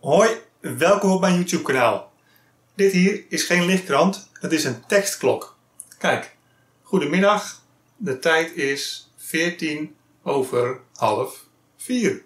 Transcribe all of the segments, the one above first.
Hoi, welkom op mijn YouTube kanaal. Dit hier is geen lichtkrant, het is een tekstklok. Kijk, goedemiddag, de tijd is 14 over half 4.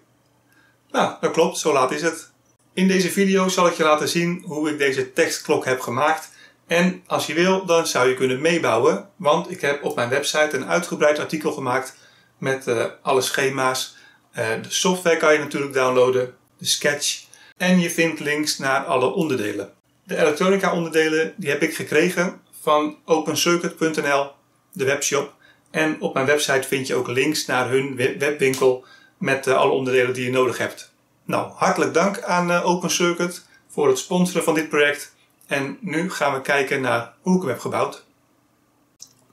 Nou, dat klopt, zo laat is het. In deze video zal ik je laten zien hoe ik deze tekstklok heb gemaakt. En als je wil, dan zou je kunnen meebouwen, want ik heb op mijn website een uitgebreid artikel gemaakt met uh, alle schema's. Uh, de software kan je natuurlijk downloaden, de sketch en je vindt links naar alle onderdelen. De elektronica onderdelen die heb ik gekregen van opencircuit.nl, de webshop. En op mijn website vind je ook links naar hun webwinkel met uh, alle onderdelen die je nodig hebt. Nou, hartelijk dank aan uh, OpenCircuit voor het sponsoren van dit project. En nu gaan we kijken naar hoe ik hem heb gebouwd.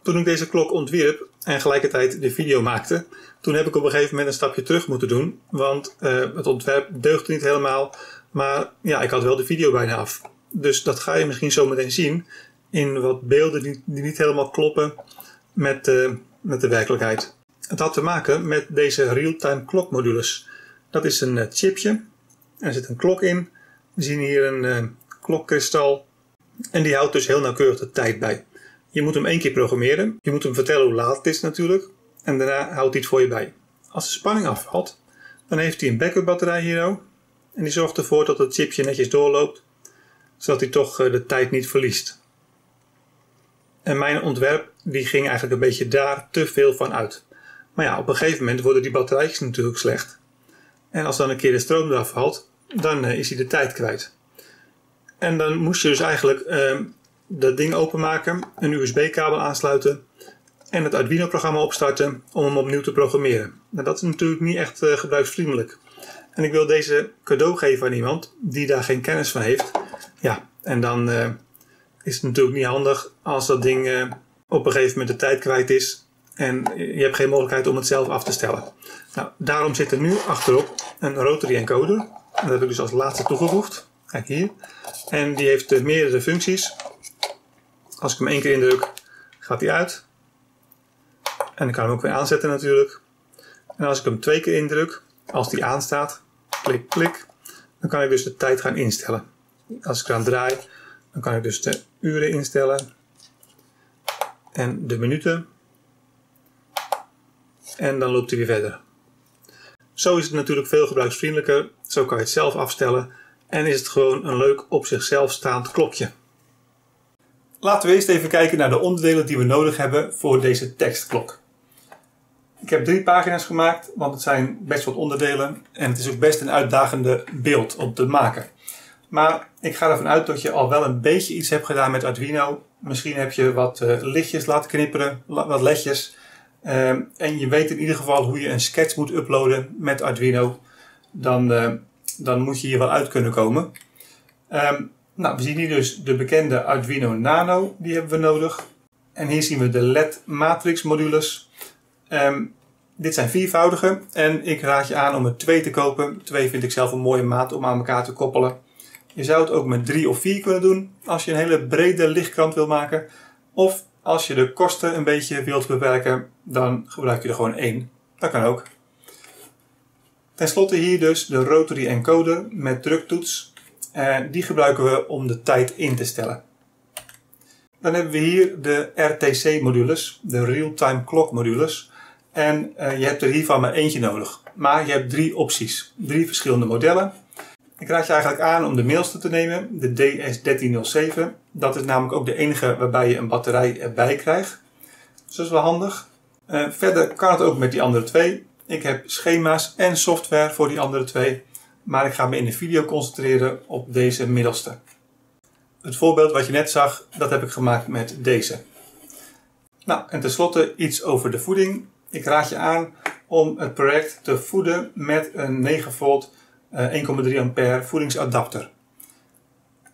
Toen ik deze klok ontwierp en gelijkertijd de video maakte, toen heb ik op een gegeven moment een stapje terug moeten doen. Want uh, het ontwerp deugde niet helemaal. Maar ja, ik had wel de video bijna af. Dus dat ga je misschien zo meteen zien in wat beelden die, niet helemaal kloppen met, uh, met de werkelijkheid. Het had te maken met deze real-time clock modules. Dat is een uh, chipje. Er zit een klok in. We zien hier een uh, klokkristal. En die houdt dus heel nauwkeurig de tijd bij. Je moet hem één keer programmeren. Je moet hem vertellen hoe laat het is natuurlijk. En daarna houdt hij het voor je bij. Als de spanning afvalt, dan heeft hij een backup batterij hier ook. En die zorgt ervoor dat het chipje netjes doorloopt, zodat hij toch de tijd niet verliest. En mijn ontwerp die ging eigenlijk een beetje daar te veel van uit. Maar ja, op een gegeven moment worden die batterijtjes natuurlijk slecht. En als dan een keer de stroom eraf valt, dan is hij de tijd kwijt. En dan moest je dus eigenlijk uh, dat ding openmaken, een USB-kabel aansluiten en het Arduino-programma opstarten om hem opnieuw te programmeren. Nou, dat is natuurlijk niet echt uh, gebruiksvriendelijk. En ik wil deze cadeau geven aan iemand die daar geen kennis van heeft. Ja, en dan uh, is het natuurlijk niet handig als dat ding uh, op een gegeven moment de tijd kwijt is en je hebt geen mogelijkheid om het zelf af te stellen. Nou, daarom zit er nu achterop een rotary encoder. En dat heb ik dus als laatste toegevoegd. Kijk hier. En die heeft uh, meerdere functies. Als ik hem één keer indruk, gaat hij uit. En ik kan hem ook weer aanzetten natuurlijk. En als ik hem twee keer indruk, als die aanstaat, klik, klik, dan kan ik dus de tijd gaan instellen. Als ik eraan draai, dan kan ik dus de uren instellen en de minuten. En dan loopt hij weer verder. Zo is het natuurlijk veel gebruiksvriendelijker. Zo kan je het zelf afstellen. En is het gewoon een leuk op zichzelf staand klokje. Laten we eerst even kijken naar de onderdelen die we nodig hebben voor deze tekstklok. Ik heb drie pagina's gemaakt, want het zijn best wat onderdelen en het is ook best een uitdagende beeld om te maken. Maar ik ga ervan uit dat je al wel een beetje iets hebt gedaan met Arduino. Misschien heb je wat uh, lichtjes laten knipperen, wat ledjes. Um, en je weet in ieder geval hoe je een sketch moet uploaden met Arduino. Dan, uh, dan moet je hier wel uit kunnen komen. Um, nou, we zien hier dus de bekende Arduino Nano, die hebben we nodig. En hier zien we de LED matrix modules. Um, dit zijn viervoudige en ik raad je aan om er twee te kopen. Twee vind ik zelf een mooie maat om aan elkaar te koppelen. Je zou het ook met drie of vier kunnen doen als je een hele brede lichtkrant wil maken. Of als je de kosten een beetje wilt beperken, dan gebruik je er gewoon één. Dat kan ook. Ten slotte hier dus de rotary encoder met druktoets. En die gebruiken we om de tijd in te stellen. Dan hebben we hier de RTC modules, de Real-Time Clock modules. En uh, je hebt er hiervan maar eentje nodig. Maar je hebt drie opties, drie verschillende modellen. Ik raad je eigenlijk aan om de middelste te nemen, de DS1307. Dat is namelijk ook de enige waarbij je een batterij erbij krijgt. Dus dat is wel handig. Uh, verder kan het ook met die andere twee. Ik heb schema's en software voor die andere twee. Maar ik ga me in de video concentreren op deze middelste. Het voorbeeld wat je net zag, dat heb ik gemaakt met deze. Nou, en tenslotte iets over de voeding. Ik raad je aan om het project te voeden met een 9 volt 1,3 ampère voedingsadapter.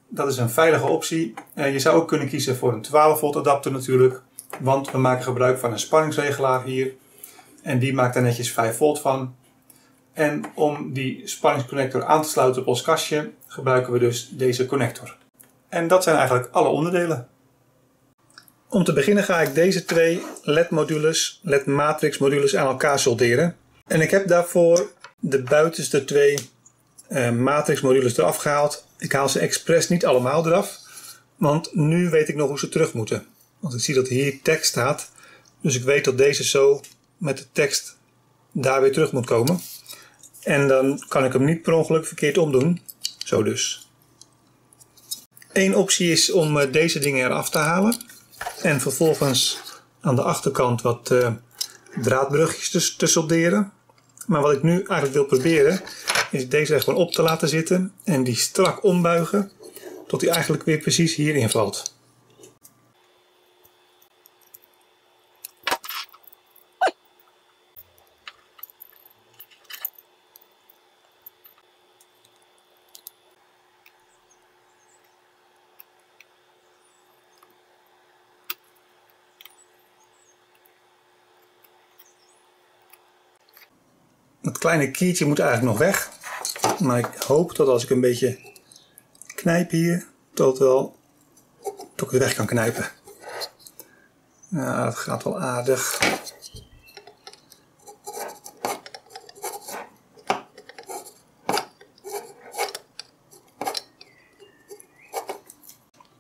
Dat is een veilige optie. Je zou ook kunnen kiezen voor een 12 volt adapter natuurlijk. Want we maken gebruik van een spanningsregelaar hier. En die maakt er netjes 5 volt van. En om die spanningsconnector aan te sluiten op ons kastje gebruiken we dus deze connector. En dat zijn eigenlijk alle onderdelen. Om te beginnen ga ik deze twee LED-modules, LED-matrix-modules aan elkaar solderen. En ik heb daarvoor de buitenste twee uh, matrixmodules eraf gehaald. Ik haal ze expres niet allemaal eraf, want nu weet ik nog hoe ze terug moeten. Want ik zie dat hier tekst staat, dus ik weet dat deze zo met de tekst daar weer terug moet komen. En dan kan ik hem niet per ongeluk verkeerd omdoen. Zo dus. Eén optie is om uh, deze dingen eraf te halen. En vervolgens aan de achterkant wat uh, draadbrugjes te, te solderen. Maar wat ik nu eigenlijk wil proberen is deze er gewoon op te laten zitten en die strak ombuigen tot hij eigenlijk weer precies hierin valt. Kleine kiertje moet eigenlijk nog weg. Maar ik hoop dat als ik een beetje knijp hier, dat wel toch weer weg kan knijpen. Ja, dat gaat wel aardig.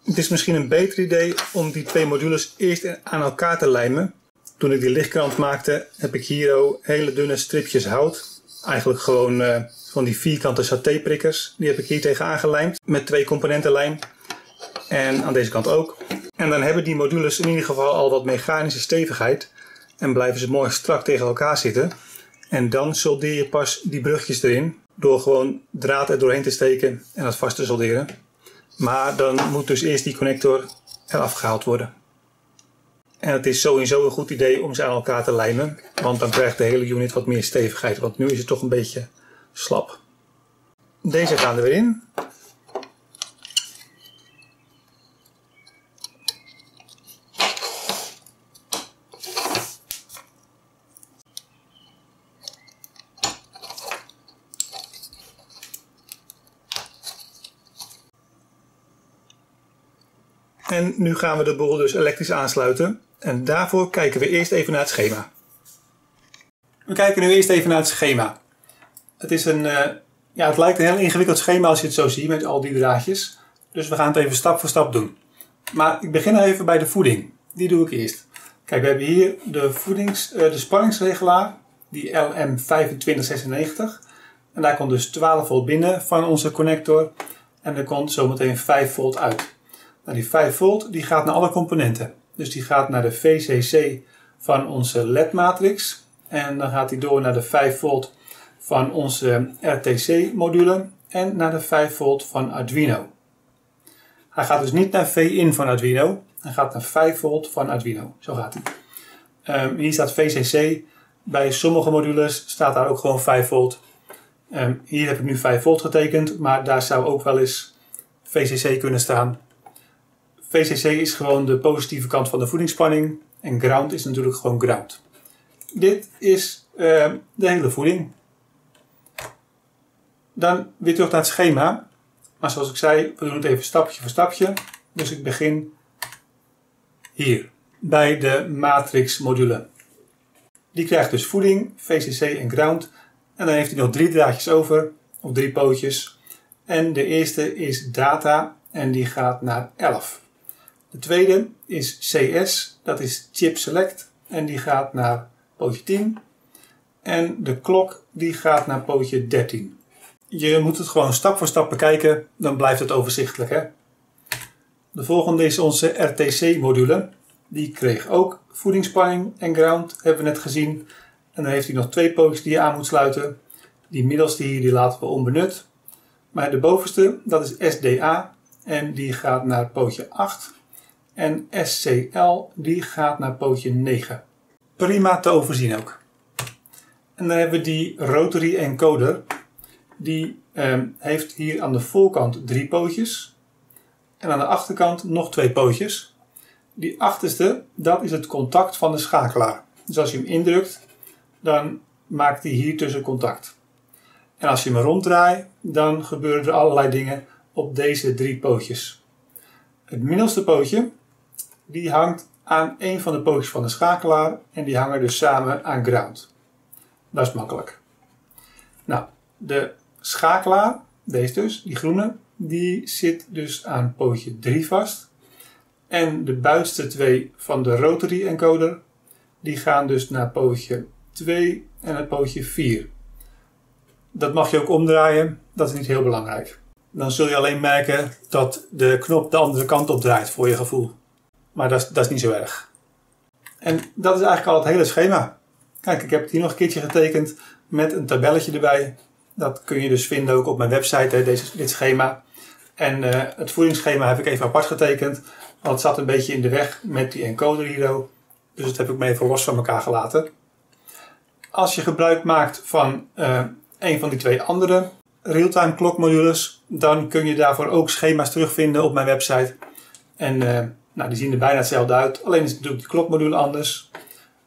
Het is misschien een beter idee om die twee modules eerst aan elkaar te lijmen toen ik die lichtkrant maakte, heb ik hier hele dunne stripjes hout. Eigenlijk gewoon uh, van die vierkante satéprikkers. Die heb ik hier tegen aangelijmd met twee componentenlijm. En aan deze kant ook. En dan hebben die modules in ieder geval al wat mechanische stevigheid. En blijven ze mooi strak tegen elkaar zitten. En dan soldeer je pas die brugjes erin. Door gewoon draad er doorheen te steken en dat vast te solderen. Maar dan moet dus eerst die connector eraf gehaald worden. En het is sowieso een goed idee om ze aan elkaar te lijmen, want dan krijgt de hele unit wat meer stevigheid, want nu is het toch een beetje slap. Deze gaan er weer in. En nu gaan we de boel dus elektrisch aansluiten. En daarvoor kijken we eerst even naar het schema. We kijken nu eerst even naar het schema. Het, is een, uh, ja, het lijkt een heel ingewikkeld schema als je het zo ziet met al die draadjes. Dus we gaan het even stap voor stap doen. Maar ik begin even bij de voeding. Die doe ik eerst. Kijk, we hebben hier de, voedings, uh, de spanningsregelaar, die LM2596. En daar komt dus 12 volt binnen van onze connector. En er komt zometeen 5 volt uit. Nou, die 5 volt die gaat naar alle componenten. Dus die gaat naar de VCC van onze LED-matrix. En dan gaat die door naar de 5 volt van onze RTC-module en naar de 5 volt van Arduino. Hij gaat dus niet naar V-in van Arduino, hij gaat naar 5 volt van Arduino. Zo gaat hij. Um, hier staat VCC. Bij sommige modules staat daar ook gewoon 5 volt. Um, hier heb ik nu 5 volt getekend, maar daar zou ook wel eens VCC kunnen staan. VCC is gewoon de positieve kant van de voedingsspanning. En ground is natuurlijk gewoon ground. Dit is uh, de hele voeding. Dan weer terug naar het schema. Maar zoals ik zei, we doen het even stapje voor stapje. Dus ik begin hier, bij de matrix module. Die krijgt dus voeding, VCC en ground. En dan heeft hij nog drie draadjes over, of drie pootjes. En de eerste is data en die gaat naar 11. De tweede is CS, dat is chip select en die gaat naar pootje 10. En de klok die gaat naar pootje 13. Je moet het gewoon stap voor stap bekijken, dan blijft het overzichtelijk. Hè? De volgende is onze RTC-module. Die kreeg ook voedingsspanning en ground, hebben we net gezien. En dan heeft hij nog twee pootjes die je aan moet sluiten. Die middelste hier die laten we onbenut. Maar de bovenste, dat is SDA en die gaat naar pootje 8. En SCL die gaat naar pootje 9. Prima te overzien ook. En dan hebben we die rotary encoder. Die eh, heeft hier aan de voorkant drie pootjes. En aan de achterkant nog twee pootjes. Die achterste, dat is het contact van de schakelaar. Dus als je hem indrukt, dan maakt hij hier tussen contact. En als je hem ronddraait, dan gebeuren er allerlei dingen op deze drie pootjes. Het middelste pootje, die hangt aan een van de pootjes van de schakelaar en die hangen dus samen aan ground. Dat is makkelijk. Nou, de schakelaar Deze dus, die groene. Die zit dus aan pootje 3 vast. En de buitenste twee van de rotary encoder, die gaan dus naar pootje 2 en naar pootje 4. Dat mag je ook omdraaien, dat is niet heel belangrijk. Dan zul je alleen merken dat de knop de andere kant op draait voor je gevoel. Maar dat is, dat is niet zo erg. En dat is eigenlijk al het hele schema. Kijk, ik heb het hier nog een keertje getekend met een tabelletje erbij. Dat kun je dus vinden ook op mijn website, deze, dit schema. En uh, het voedingsschema heb ik even apart getekend. Want het zat een beetje in de weg met die encoder hier. Dus dat heb ik me even los van elkaar gelaten. Als je gebruik maakt van uh, een van die twee andere realtime klokmodules, dan kun je daarvoor ook schema's terugvinden op mijn website. En uh, nou, die zien er bijna hetzelfde uit. Alleen is natuurlijk de klokmodule anders.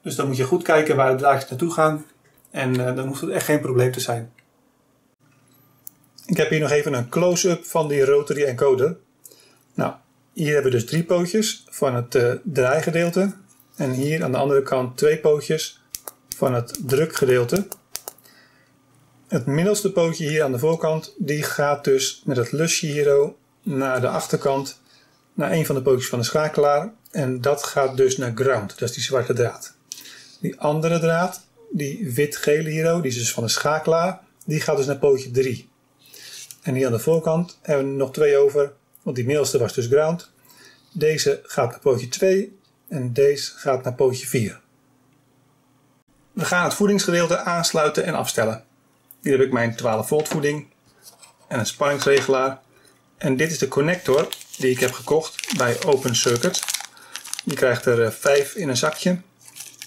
Dus dan moet je goed kijken waar de draadjes naartoe gaan. En uh, dan hoeft het echt geen probleem te zijn. Ik heb hier nog even een close-up van die rotary encoder. Nou, hier hebben we dus drie pootjes van het uh, draaigedeelte. En hier aan de andere kant twee pootjes van het drukgedeelte. Het middelste pootje hier aan de voorkant, die gaat dus met het lusje hier naar de achterkant, naar een van de pootjes van de schakelaar. En dat gaat dus naar ground, dat is die zwarte draad. Die andere draad, die wit-gele hier, die is dus van de schakelaar, die gaat dus naar pootje 3. En hier aan de voorkant hebben we nog twee over, want die middelste was dus ground. Deze gaat naar pootje 2 en deze gaat naar pootje 4. We gaan het voedingsgedeelte aansluiten en afstellen. Hier heb ik mijn 12 volt voeding en een spanningsregelaar. En dit is de connector die ik heb gekocht bij Open Circuit. Je krijgt er 5 in een zakje.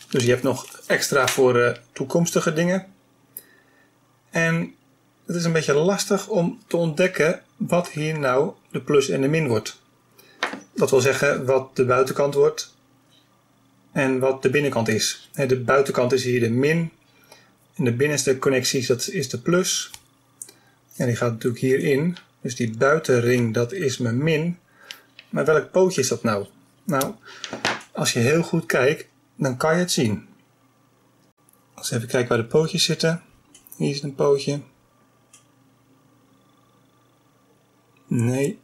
Dus je hebt nog extra voor toekomstige dingen. En het is een beetje lastig om te ontdekken wat hier nou de plus en de min wordt. Dat wil zeggen wat de buitenkant wordt en wat de binnenkant is. De buitenkant is hier de min en de binnenste connecties dat is de plus. En die gaat natuurlijk hierin. Dus die buitenring dat is mijn min. Maar welk pootje is dat nou? Nou, als je heel goed kijkt, dan kan je het zien. Als even kijken waar de pootjes zitten. Hier is een pootje. Nee,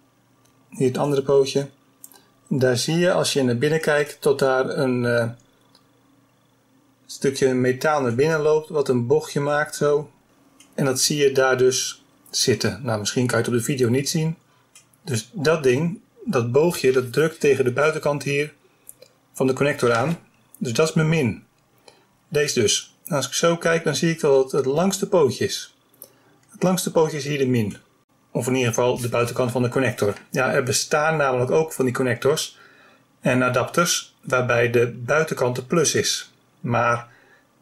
hier het andere pootje. Daar zie je als je naar binnen kijkt tot daar een uh, stukje metaal naar binnen loopt wat een bochtje maakt zo. En dat zie je daar dus zitten. Nou, misschien kan je het op de video niet zien. Dus dat ding, dat boogje, dat drukt tegen de buitenkant hier van de connector aan. Dus dat is mijn min. Deze dus. Nou, als ik zo kijk, dan zie ik dat het het langste pootje is. Het langste pootje is hier de min. Of in ieder geval de buitenkant van de connector. Ja, er bestaan namelijk ook van die connectors en adapters waarbij de buitenkant de plus is. Maar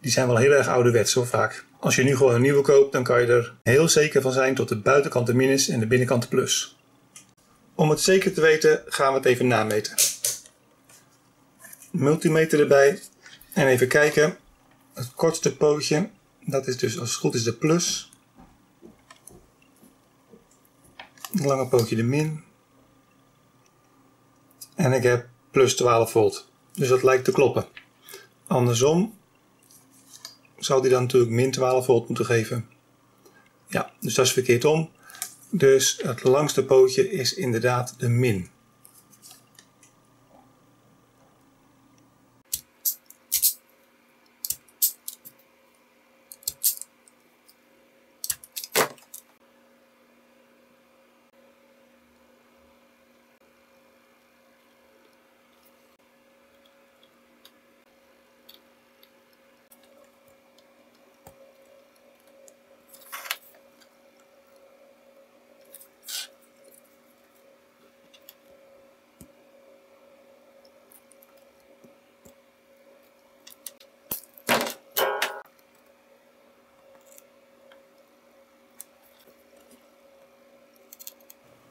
die zijn wel heel erg ouderwets hoor vaak. Als je nu gewoon een nieuwe koopt, dan kan je er heel zeker van zijn dat de buitenkant de min is en de binnenkant de plus. Om het zeker te weten gaan we het even nameten. Multimeter erbij en even kijken. Het kortste pootje, dat is dus als het goed is de plus. lange pootje de min. En ik heb plus 12 volt. Dus dat lijkt te kloppen. Andersom zou die dan natuurlijk min 12 volt moeten geven. Ja, dus dat is verkeerd om. Dus het langste pootje is inderdaad de min.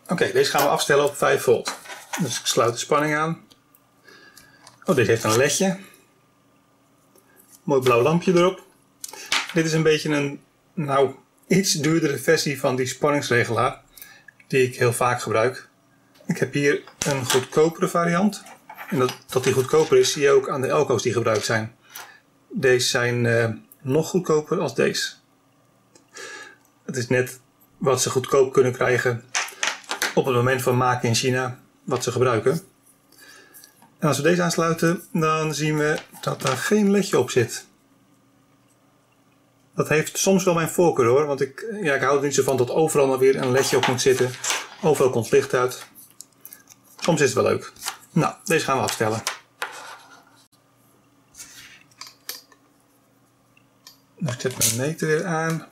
Oké, deze gaan we afstellen op 5 volt. Dus ik sluit de spanning aan. Oh, deze heeft een ledje. Mooi blauw lampje erop. Dit is een beetje een, nou, iets duurdere versie van die spanningsregelaar. Die ik heel vaak gebruik. Ik heb hier een goedkopere variant. En dat, dat die goedkoper is, zie je ook aan de elko's die gebruikt zijn. Deze zijn uh, nog goedkoper als deze. Het is net wat ze goedkoop kunnen krijgen op het moment van maken in China, wat ze gebruiken. En als we deze aansluiten, dan zien we dat daar geen ledje op zit. Dat heeft soms wel mijn voorkeur hoor, want ik, ja, ik hou er niet zo van dat overal maar weer een ledje op moet zitten. Overal komt licht uit. Soms is het wel leuk. Nou, deze gaan we afstellen. Ik zet mijn meter weer aan.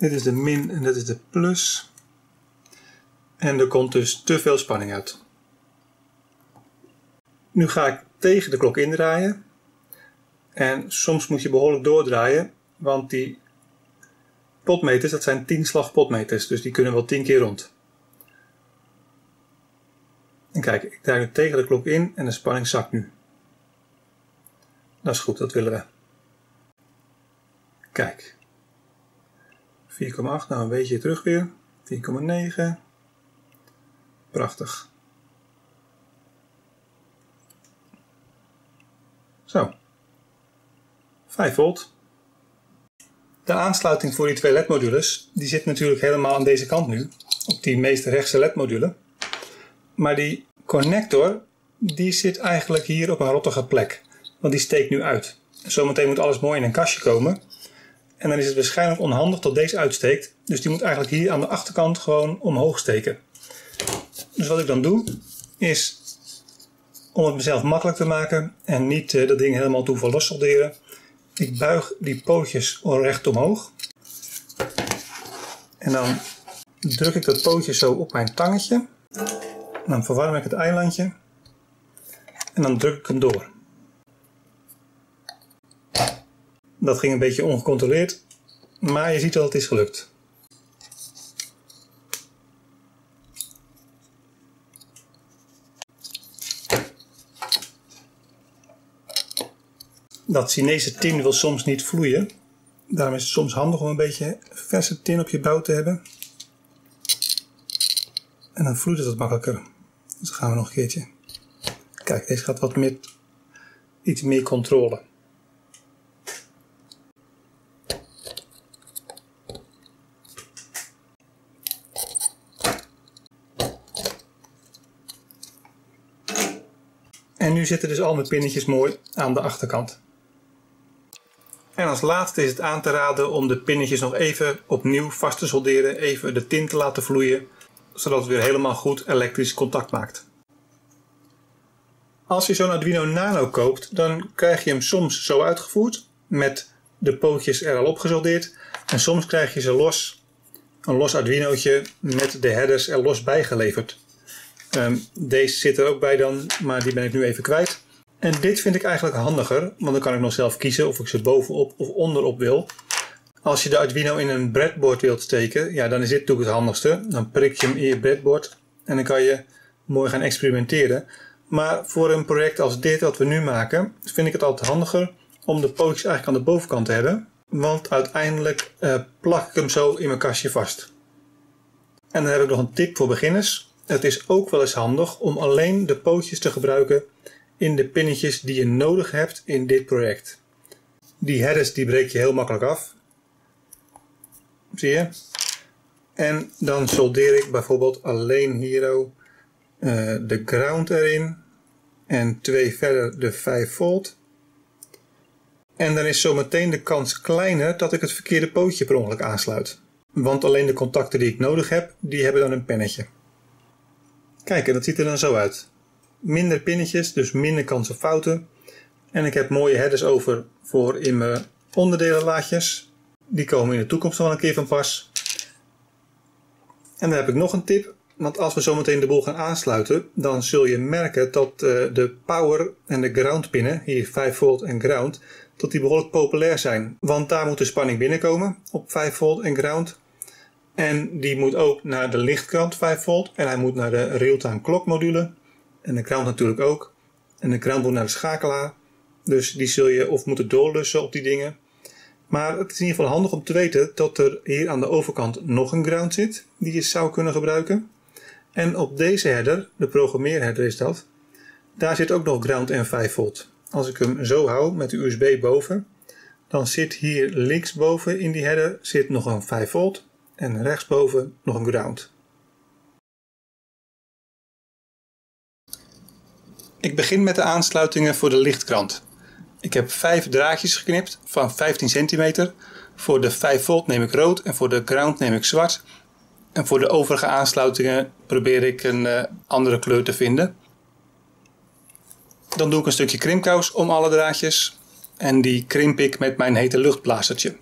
Dit is de min en dit is de plus. En er komt dus te veel spanning uit. Nu ga ik tegen de klok indraaien. En soms moet je behoorlijk doordraaien, want die potmeters, dat zijn 10 slag potmeters, dus die kunnen wel 10 keer rond. En kijk, ik draai nu tegen de klok in en de spanning zakt nu. Dat is goed, dat willen we. Kijk. 4,8, nou een beetje terug weer. 4,9. Prachtig. Zo. 5 volt. De aansluiting voor die twee LED-modules, die zit natuurlijk helemaal aan deze kant nu, op die meest rechtse LED-module. Maar die connector, die zit eigenlijk hier op een rottige plek, want die steekt nu uit. Zometeen moet alles mooi in een kastje komen. En dan is het waarschijnlijk onhandig dat deze uitsteekt. Dus die moet eigenlijk hier aan de achterkant gewoon omhoog steken. Dus wat ik dan doe, is om het mezelf makkelijk te maken en niet uh, dat ding helemaal toe los solderen. Ik buig die pootjes recht omhoog. En dan druk ik dat pootje zo op mijn tangetje. Dan verwarm ik het eilandje. En dan druk ik hem door. Dat ging een beetje ongecontroleerd, maar je ziet dat het is gelukt. Dat Chinese tin wil soms niet vloeien. Daarom is het soms handig om een beetje verse tin op je bouw te hebben. En dan vloeit het wat makkelijker. Dus dan gaan we nog een keertje. Kijk, deze gaat wat meer, iets meer controle. Nu zitten dus al mijn pinnetjes mooi aan de achterkant. En als laatste is het aan te raden om de pinnetjes nog even opnieuw vast te solderen, even de tint te laten vloeien, zodat het weer helemaal goed elektrisch contact maakt. Als je zo'n Arduino Nano koopt, dan krijg je hem soms zo uitgevoerd, met de pootjes er al opgesoldeerd, en soms krijg je ze los, een los Arduinootje met de headers er los bijgeleverd. Um, deze zit er ook bij dan, maar die ben ik nu even kwijt. En dit vind ik eigenlijk handiger, want dan kan ik nog zelf kiezen of ik ze bovenop of onderop wil. Als je de Arduino in een breadboard wilt steken, ja, dan is dit natuurlijk het handigste. Dan prik je hem in je breadboard en dan kan je mooi gaan experimenteren. Maar voor een project als dit wat we nu maken, vind ik het altijd handiger om de pootjes eigenlijk aan de bovenkant te hebben. Want uiteindelijk uh, plak ik hem zo in mijn kastje vast. En dan heb ik nog een tip voor beginners. Het is ook wel eens handig om alleen de pootjes te gebruiken in de pinnetjes die je nodig hebt in dit project. Die headers die breek je heel makkelijk af. Zie je? En dan soldeer ik bijvoorbeeld alleen hier uh, de ground erin. En twee verder de 5 volt. En dan is zometeen de kans kleiner dat ik het verkeerde pootje per ongeluk aansluit. Want alleen de contacten die ik nodig heb, die hebben dan een pennetje. Kijk, en dat ziet er dan zo uit. Minder pinnetjes, dus minder kans op fouten. En ik heb mooie headers over voor in mijn onderdelenlaadjes. Die komen in de toekomst wel een keer van pas. En dan heb ik nog een tip. Want als we zometeen de boel gaan aansluiten, dan zul je merken dat uh, de power en de ground pinnen, hier 5 volt en ground, dat die behoorlijk populair zijn. Want daar moet de spanning binnenkomen op 5 volt en ground. En die moet ook naar de lichtkant 5 volt. En hij moet naar de real-time klokmodule. En de ground natuurlijk ook. En de ground moet naar de schakelaar. Dus die zul je of moeten doorlussen op die dingen. Maar het is in ieder geval handig om te weten dat er hier aan de overkant nog een ground zit. Die je zou kunnen gebruiken. En op deze header, de programmeerheader is dat. Daar zit ook nog ground en 5 volt. Als ik hem zo hou met de USB boven. dan zit hier linksboven in die header zit nog een 5 volt en rechtsboven nog een ground. Ik begin met de aansluitingen voor de lichtkrant. Ik heb 5 draadjes geknipt van 15 centimeter. Voor de 5 volt neem ik rood en voor de ground neem ik zwart. En voor de overige aansluitingen probeer ik een uh, andere kleur te vinden. Dan doe ik een stukje krimpkous om alle draadjes en die krimp ik met mijn hete luchtblazertje.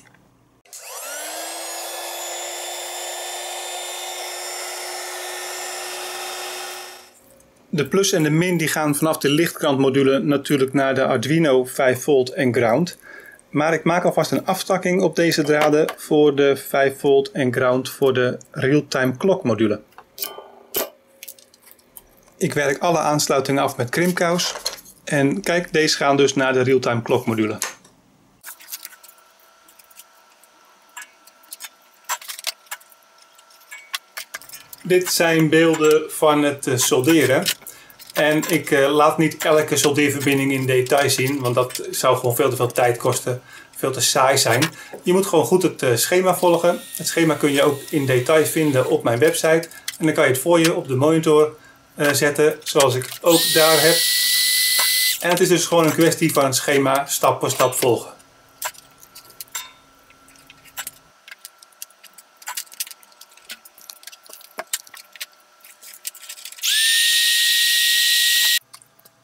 De plus en de min die gaan vanaf de lichtkrantmodule natuurlijk naar de Arduino 5 volt en ground. Maar ik maak alvast een afstakking op deze draden voor de 5 volt en ground voor de real-time clock module. Ik werk alle aansluitingen af met krimpkous en kijk, deze gaan dus naar de real-time clock module. Dit zijn beelden van het eh, solderen. En ik uh, laat niet elke soldeerverbinding in detail zien, want dat zou gewoon veel te veel tijd kosten, veel te saai zijn. Je moet gewoon goed het uh, schema volgen. Het schema kun je ook in detail vinden op mijn website. En dan kan je het voor je op de monitor zetten, zoals ik ook daar heb. En het is dus gewoon een kwestie van het schema stap voor stap volgen.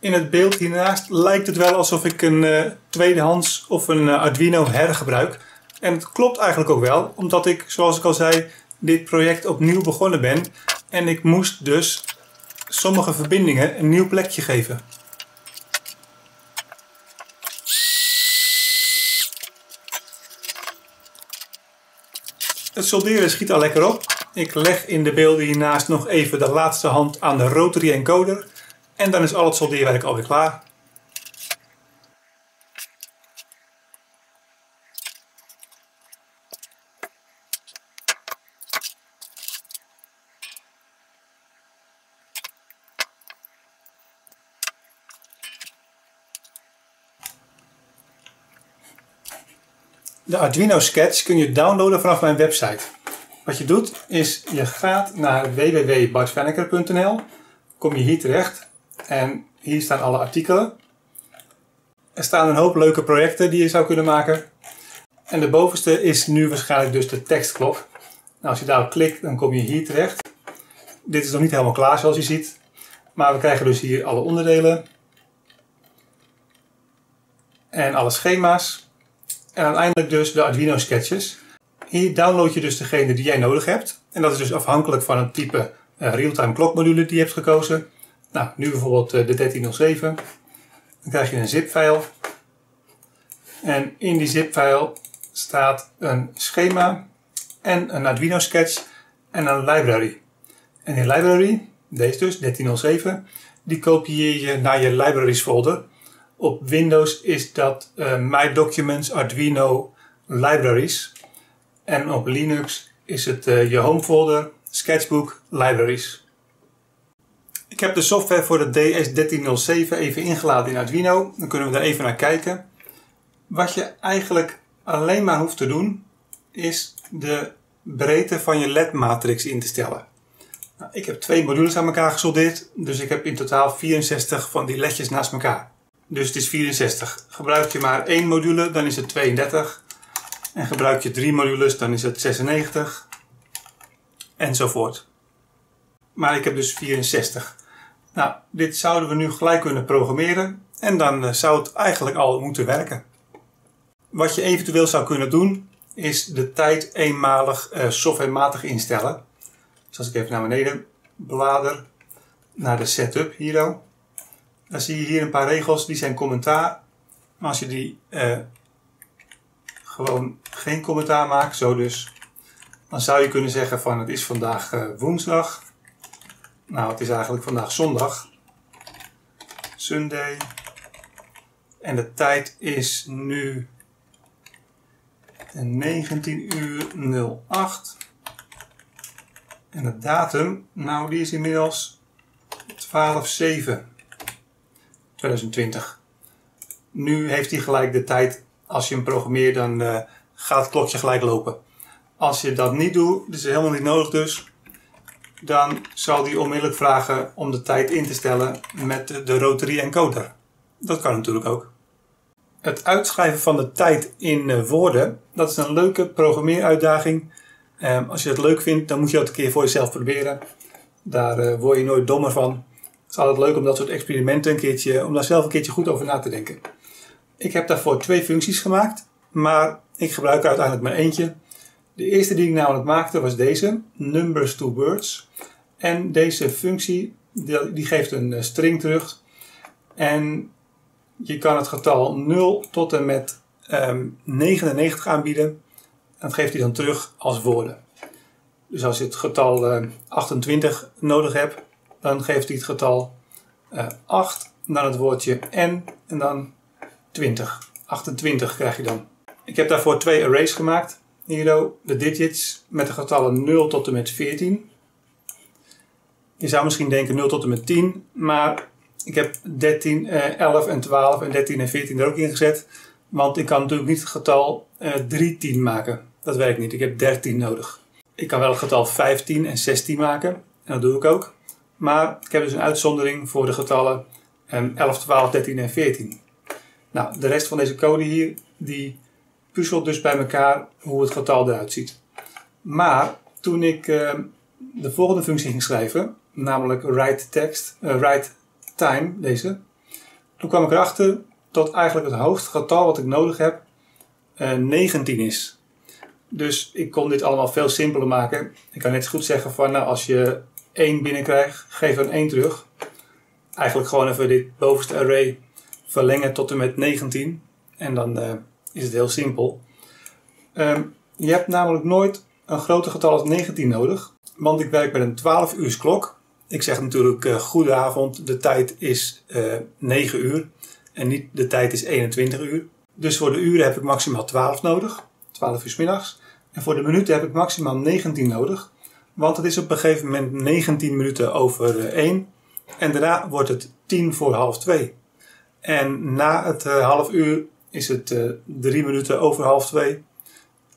In het beeld hiernaast lijkt het wel alsof ik een uh, tweedehands of een uh, Arduino hergebruik. En het klopt eigenlijk ook wel, omdat ik, zoals ik al zei, dit project opnieuw begonnen ben. En ik moest dus sommige verbindingen een nieuw plekje geven. Het solderen schiet al lekker op. Ik leg in de beelden hiernaast nog even de laatste hand aan de rotary encoder. En dan is al het soldeerwerk alweer klaar. De Arduino Sketch kun je downloaden vanaf mijn website. Wat je doet is je gaat naar www.bartvenneker.nl, kom je hier terecht en hier staan alle artikelen. Er staan een hoop leuke projecten die je zou kunnen maken. En de bovenste is nu waarschijnlijk dus de tekstklok. Nou, als je daarop klikt, dan kom je hier terecht. Dit is nog niet helemaal klaar zoals je ziet. Maar we krijgen dus hier alle onderdelen. En alle schema's. En uiteindelijk dus de Arduino sketches. Hier download je dus degene die jij nodig hebt. En dat is dus afhankelijk van het type uh, real-time klokmodule die je hebt gekozen. Nou, nu bijvoorbeeld eh, de 1307. Dan krijg je een zip-file. En in die zip-file staat een schema en een Arduino sketch en een library. En die library, deze dus, 1307, die kopieer je naar je libraries folder. Op Windows is dat uh, My Documents Arduino Libraries. En op Linux is het uh, je home folder Sketchbook Libraries. Ik heb de software voor de DS1307 even ingeladen in Arduino. Dan kunnen we daar even naar kijken. Wat je eigenlijk alleen maar hoeft te doen, is de breedte van je LED-matrix in te stellen. Nou, ik heb twee modules aan elkaar gesoldeerd, dus ik heb in totaal 64 van die ledjes naast elkaar. Dus het is 64. Gebruik je maar één module, dan is het 32. En gebruik je drie modules, dan is het 96. Enzovoort. Maar ik heb dus 64. Nou, dit zouden we nu gelijk kunnen programmeren en dan eh, zou het eigenlijk al moeten werken. Wat je eventueel zou kunnen doen, is de tijd eenmalig uh, softwarematig instellen. Dus als ik even naar beneden blader, naar de setup hier dan. Zie je hier een paar regels, die zijn commentaar. Maar als je die uh, gewoon geen commentaar maakt, zo dus, dan zou je kunnen zeggen van het is vandaag woensdag. Nou, het is eigenlijk vandaag zondag. Sunday. En de tijd is nu 19 uur 08. En de datum, nou die is inmiddels 12-7 2020. Nu heeft hij gelijk de tijd Als je hem programmeert, dan uh, gaat het klokje gelijk lopen. Als je dat niet doet, is helemaal niet nodig dus, dan zal die onmiddellijk vragen om de tijd in te stellen met de rotary encoder. Dat kan natuurlijk ook. Het uitschrijven van de tijd in eh, woorden, dat is een leuke programmeeruitdaging. Um, als je dat leuk vindt, dan moet je dat een keer voor jezelf proberen. Daar uh, word je nooit dommer van. Het is altijd leuk om dat soort experimenten een keertje, om daar zelf een keertje goed over na te denken. Ik heb daarvoor twee functies gemaakt, maar ik gebruik uiteindelijk maar eentje. De eerste die ik namelijk maakte was deze, numbers to words. En deze functie die geeft een eh, string terug. En je kan het getal 0 tot en met um, ehm, 99 aanbieden. En dat geeft hij dan terug als woorden. Dus als je het getal uh, 28 nodig hebt, dan geeft hij het getal uh, 8, dan het woordje n en dan 20. 28 krijg je dan. Ik heb daarvoor twee arrays gemaakt. Hier de digits met de getallen 0 tot en met 14. Je zou misschien denken 0 tot en met 10, maar ik heb 13, eh, 11 en 12 en 13 en 14 er ook in gezet. Want ik kan natuurlijk niet het getal eh, 3 10 maken. Dat werkt niet. Ik heb 13 nodig. Ik kan wel het getal 15 en 16 maken. En dat doe ik ook. Maar ik heb dus een uitzondering voor de getallen eh, 11, 12, 13 en 14. Nou, de rest van deze code hier, die puzzelt dus bij elkaar hoe het getal eruit ziet. Maar toen ik uh, de volgende functie ging schrijven, namelijk write text, uh, write time, deze, toen kwam ik erachter dat eigenlijk het hoogste getal wat ik nodig heb uh, eh, 19 is. Dus ik kon dit allemaal veel simpeler maken. Ik kan net zo goed zeggen van nou, als je 1 binnenkrijgt, geef dan 1 terug. Eigenlijk gewoon even dit bovenste array verlengen tot en met 19. En dan uh, is het heel simpel. Um, je hebt namelijk nooit een groter getal als 19 nodig. Want ik werk met een 12 uur klok. Ik zeg natuurlijk uh, goedenavond, de tijd is uh, eh, 9 uur. En niet de tijd is 21 uur. Dus voor de uren heb ik maximaal 12 nodig. 12 uur s middags. En voor de minuten heb ik maximaal 19 nodig. Want het is op een gegeven moment 19 minuten over 1. En daarna wordt het 10 voor half 2. En na het uh, half uur is het uh, drie minuten over half twee.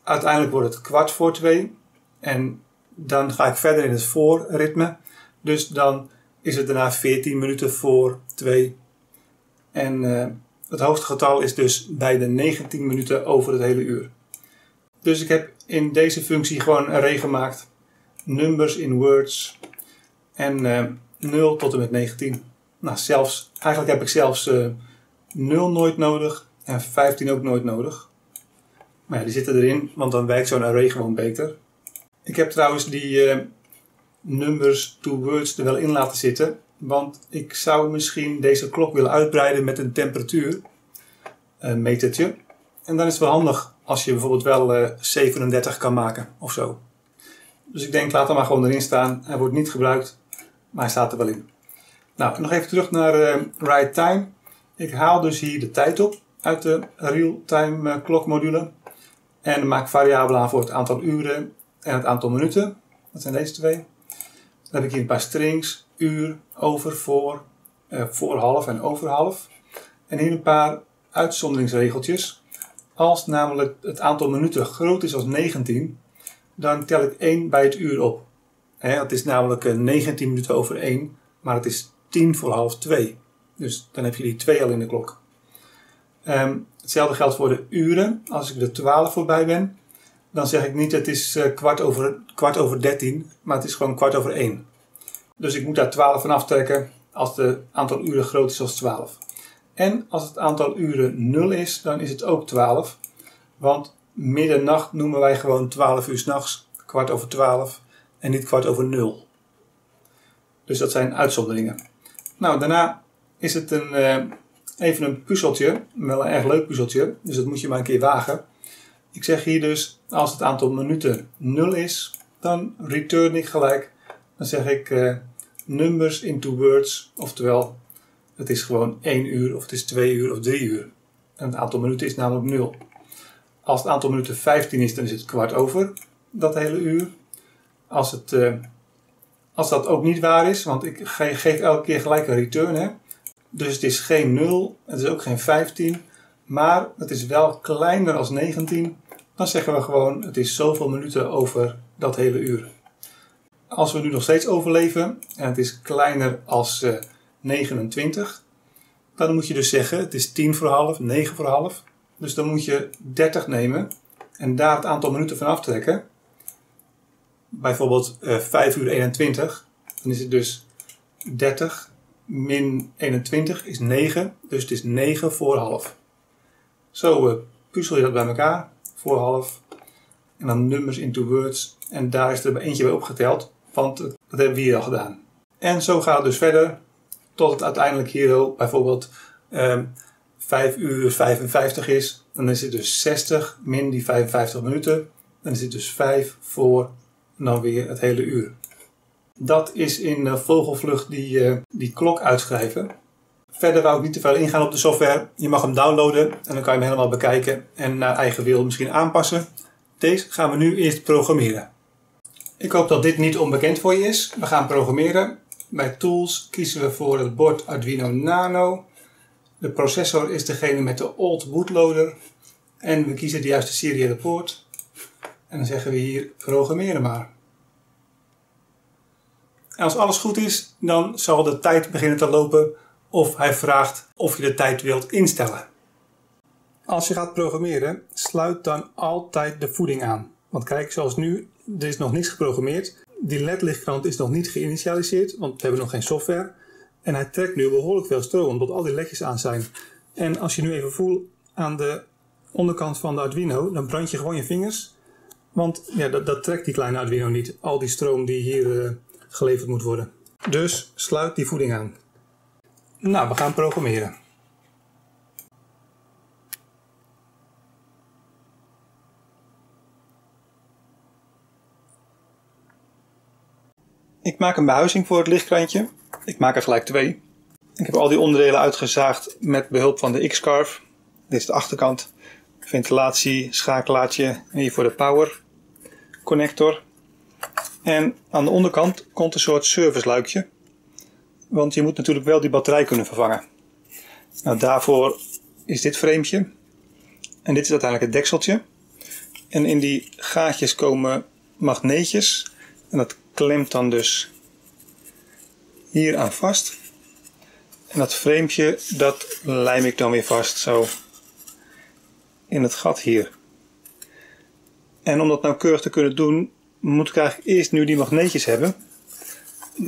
Uiteindelijk wordt het kwart voor twee. En dan ga ik verder in het voorritme. Dus dan is het daarna 14 minuten voor twee. En uh, het hoogste getal is dus bij de 19 minuten over het hele uur. Dus ik heb in deze functie gewoon een array gemaakt. Numbers in words. En uh, 0 tot en met 19. Nou, zelfs, eigenlijk heb ik zelfs uh, 0 nooit nodig en 15 ook nooit nodig. Maar ja, die zitten erin, want dan werkt zo'n array gewoon beter. Ik heb trouwens die uh, numbers to words er wel in laten zitten. Want ik zou misschien deze klok willen uitbreiden met een temperatuur. Een metertje. En dan is het wel handig als je bijvoorbeeld wel uh, 37 kan maken of zo. Dus ik denk, laat hem maar gewoon erin staan. Hij wordt niet gebruikt, maar hij staat er wel in. Nou, nog even terug naar uh, time. Ik haal dus hier de tijd op uit de real-time eh, klokmodule. En maak variabelen aan voor het aantal uren en het aantal minuten. Dat zijn deze twee. Dan heb ik hier een paar strings. Uur, over, voor, eh, voor half en over half. En hier een paar uitzonderingsregeltjes. Als namelijk het aantal minuten groot is als 19, dan tel ik 1 bij het uur op. Het is namelijk 19 eh, minuten over 1, maar het is 10 voor half 2. Dus dan heb je die 2 al in de klok. Um, hetzelfde geldt voor de uren. Als ik er 12 voorbij ben, dan zeg ik niet het is uh, kwart, over, kwart over 13, maar het is gewoon kwart over 1. Dus ik moet daar 12 van aftrekken als het aantal uren groot is als 12. En als het aantal uren 0 is, dan is het ook 12. Want middernacht noemen wij gewoon 12 uur s'nachts, kwart over 12 en niet kwart over 0. Dus dat zijn uitzonderingen. Nou, daarna is het een, uh, even een puzzeltje, wel een erg leuk puzzeltje, dus dat moet je maar een keer wagen. Ik zeg hier dus, als het aantal minuten 0 is, dan return ik gelijk. Dan zeg ik uh, numbers into words, oftewel het is gewoon 1 uur of het is 2 uur of 3 uur. En het aantal minuten is namelijk 0. Als het aantal minuten 15 is, dan is het kwart over dat hele uur. Als, het, uh, als dat ook niet waar is, want ik geef elke keer gelijk een return, hè, dus het is geen 0, het is ook geen 15, Maar het is wel kleiner als 19. Dan zeggen we gewoon het is zoveel minuten over dat hele uur. Als we nu nog steeds overleven en het is kleiner als uh, 29, dan moet je dus zeggen het is 10 voor half, 9 voor half. Dus dan moet je 30 nemen en daar het aantal minuten van aftrekken. Bijvoorbeeld uh, 5 uur 21. Dan is het dus 30 min 21 is 9. Dus het is 9 voor half. Zo uh, puzzel je dat bij elkaar. Voor half. En dan numbers into words. En daar is er eentje bij opgeteld. Want dat hebben we hier al gedaan. En zo gaat het dus verder. Tot het uiteindelijk hier bijvoorbeeld um, 5 uur 55 is. Dan is het dus 60 min die 55 minuten. Dan is het dus 5 voor en dan weer het hele uur. Dat is in vogelvlucht die, uh, die klok uitschrijven. Verder wou ik niet te veel ingaan op de software. Je mag hem downloaden en dan kan je hem helemaal bekijken en naar eigen wil misschien aanpassen. Deze gaan we nu eerst programmeren. Ik hoop dat dit niet onbekend voor je is. We gaan programmeren. Bij Tools kiezen we voor het bord Arduino Nano. De processor is degene met de Old Bootloader. En we kiezen de juiste seriële poort. En dan zeggen we hier programmeren maar. En als alles goed is, dan zal de tijd beginnen te lopen of hij vraagt of je de tijd wilt instellen. Als je gaat programmeren, sluit dan altijd de voeding aan. Want kijk, zoals nu, er is nog niks geprogrammeerd. Die LED-lichtkrant is nog niet geïnitialiseerd, want we hebben nog geen software. En hij trekt nu behoorlijk veel stroom, omdat al die ledjes aan zijn. En als je nu even voelt aan de onderkant van de Arduino, dan brand je gewoon je vingers. Want ja, dat, dat trekt die kleine Arduino niet. Al die stroom die hier uh, geleverd moet worden. Dus sluit die voeding aan. Nou, we gaan programmeren. Ik maak een behuizing voor het lichtkrantje. Ik maak er gelijk twee. Ik heb al die onderdelen uitgezaagd met behulp van de X-Carve. Dit is de achterkant. Ventilatie, schakelaartje en hier voor de power connector. En aan de onderkant komt een soort serviceluikje. Want je moet natuurlijk wel die batterij kunnen vervangen. Nou, daarvoor is dit frame. En dit is uiteindelijk het dekseltje. En in die gaatjes komen magneetjes. En dat klemt dan dus hier aan vast. En dat frame dat lijm ik dan weer vast zo in het gat hier. En om dat nauwkeurig te kunnen doen, moet ik eigenlijk eerst nu die magneetjes hebben.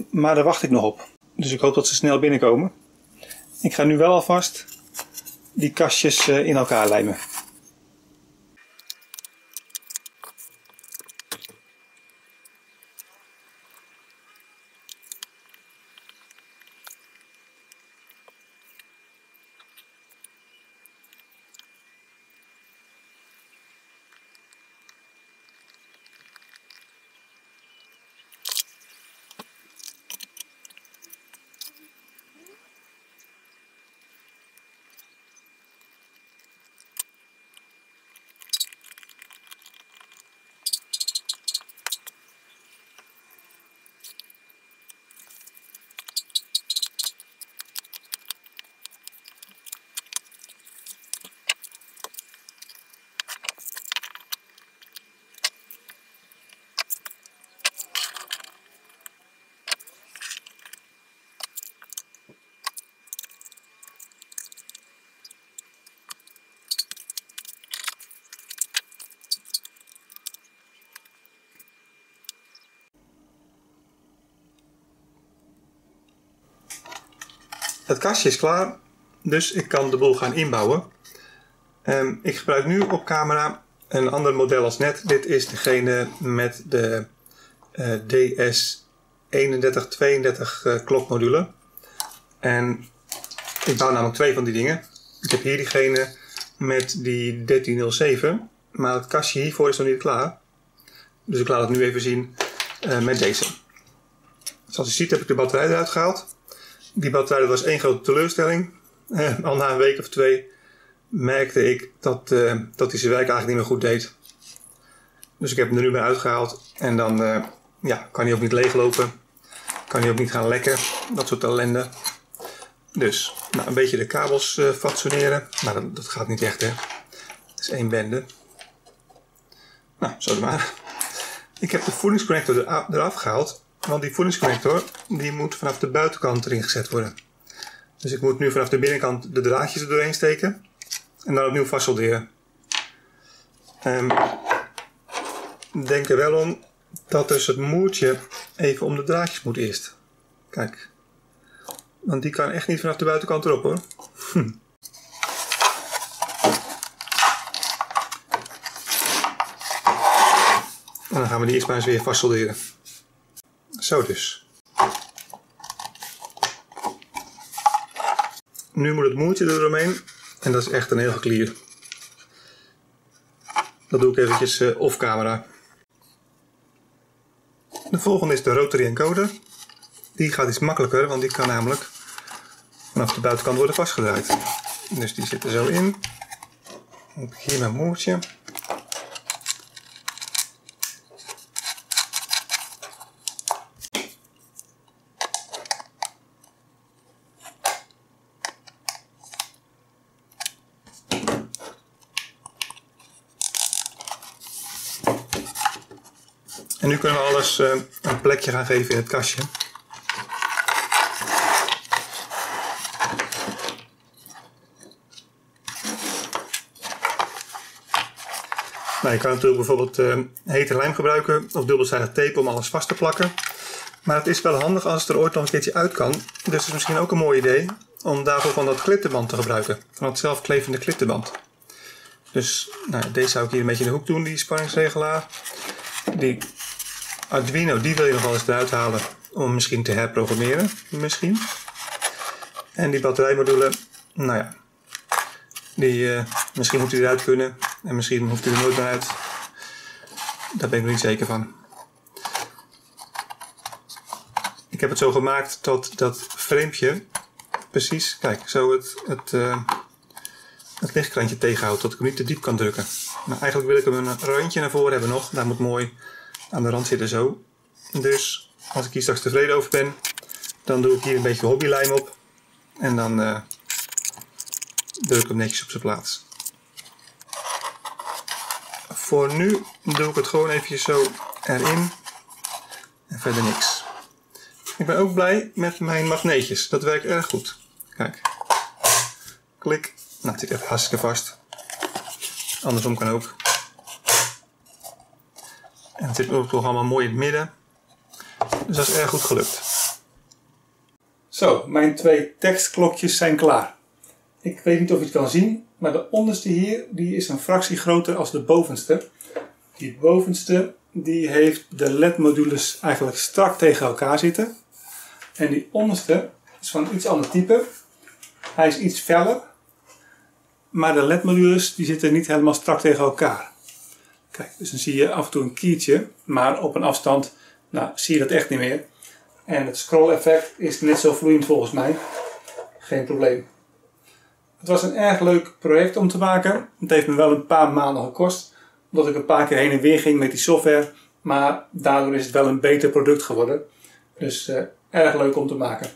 Maar daar wacht ik nog op. Dus ik hoop dat ze snel binnenkomen. Ik ga nu wel alvast die kastjes eh, in elkaar lijmen. Het kastje is klaar, dus ik kan de boel gaan inbouwen. Um, ik gebruik nu op camera een ander model als net. Dit is degene met de uh, DS3132 uh, klokmodule. En ik bouw namelijk twee van die dingen. Ik heb hier diegene met die 1307, maar het kastje hiervoor is nog niet klaar. Dus ik laat het nu even zien uh, met deze. Zoals je ziet heb ik de batterij eruit gehaald die batterij was één grote teleurstelling. Eh, al na een week of twee merkte ik dat, uh, dat hij zijn werk eigenlijk niet meer goed deed. Dus ik heb hem er nu bij uitgehaald. En dan uh, ja, kan hij ook niet leeglopen. Kan hij ook niet gaan lekken. Dat soort ellende. Dus nou, een beetje de kabels uh, fatsoeneren. Maar dat, dat, gaat niet echt hè. Het is één bende. Nou, zo maar. Ik heb de voedingsconnector eraf gehaald. Want die voedingsconnector die moet vanaf de buitenkant erin gezet worden. Dus ik moet nu vanaf de binnenkant de draadjes er doorheen steken. En dan opnieuw vastsolderen. Um, denk er wel om dat dus het moertje even om de draadjes moet eerst. Kijk. Want die kan echt niet vanaf de buitenkant erop hoor. Hm. En dan gaan we die eerst maar eens weer vastsolderen. Zo dus. Nu moet het moertje er doorheen. En dat is echt een heel geklier. Dat doe ik eventjes uh, off camera. De volgende is de rotary encoder. Die gaat iets makkelijker, want die kan namelijk vanaf de buitenkant worden vastgedraaid. Dus die zit er zo in. Dan heb ik hier mijn moertje. En nu uh, een plekje gaan geven in het kastje. Nou, je kan natuurlijk bijvoorbeeld uh, hete lijm gebruiken of dubbelzijdig tape om alles vast te plakken. Maar het is wel handig als het er ooit nog een keertje uit kan. Dus het is misschien ook een mooi idee om daarvoor van dat glitterband te gebruiken. Van dat zelfklevende glitterband. Dus nou, deze zou ik hier een beetje in de hoek doen, die spanningsregelaar. Die Arduino, die wil je nog wel eens eruit halen om misschien te herprogrammeren. Misschien. En die batterijmodule, nou ja, die, uh, misschien moet hij eruit kunnen en misschien hoeft hij er nooit meer uit. Daar ben ik nog niet zeker van. Ik heb het zo gemaakt dat dat framepje precies, kijk, zo het, het, uh, het lichtkrantje tegenhoudt, dat ik hem niet te diep kan drukken. Maar eigenlijk wil ik hem een randje naar voren hebben nog. Daar moet mooi aan de rand zitten zo. Dus als ik hier straks tevreden over ben, dan doe ik hier een beetje hobbylijm op. En dan uh, druk ik hem netjes op zijn plaats. Voor nu doe ik het gewoon even zo erin. En verder niks. Ik ben ook blij met mijn magneetjes. Dat werkt erg goed. Kijk. Klik. Nou, het even hartstikke vast. Andersom kan ook. Ook allemaal mooi in het midden. Dus dat is erg goed gelukt. Zo, mijn twee tekstklokjes zijn klaar. Ik weet niet of je het kan zien, maar de onderste hier die is een fractie groter als de bovenste. Die bovenste die heeft de LED-modules eigenlijk strak tegen elkaar zitten. En die onderste is van iets ander type. Hij is iets feller. Maar de LED-modules die zitten niet helemaal strak tegen elkaar. Dus dan zie je af en toe een kiertje, maar op een afstand nou, zie je dat echt niet meer. En het scroll effect is net zo vloeiend volgens mij. Geen probleem. Het was een erg leuk project om te maken. Het heeft me wel een paar maanden gekost, omdat ik een paar keer heen en weer ging met die software. Maar daardoor is het wel een beter product geworden. Dus uh, erg leuk om te maken.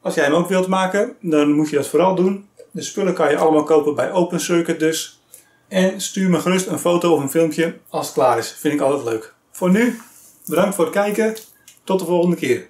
Als jij hem ook wilt maken, dan moet je dat vooral doen. De spullen kan je allemaal kopen bij OpenCircuit dus. En stuur me gerust een foto of een filmpje als het klaar is. Vind ik altijd leuk. Voor nu, bedankt voor het kijken. Tot de volgende keer.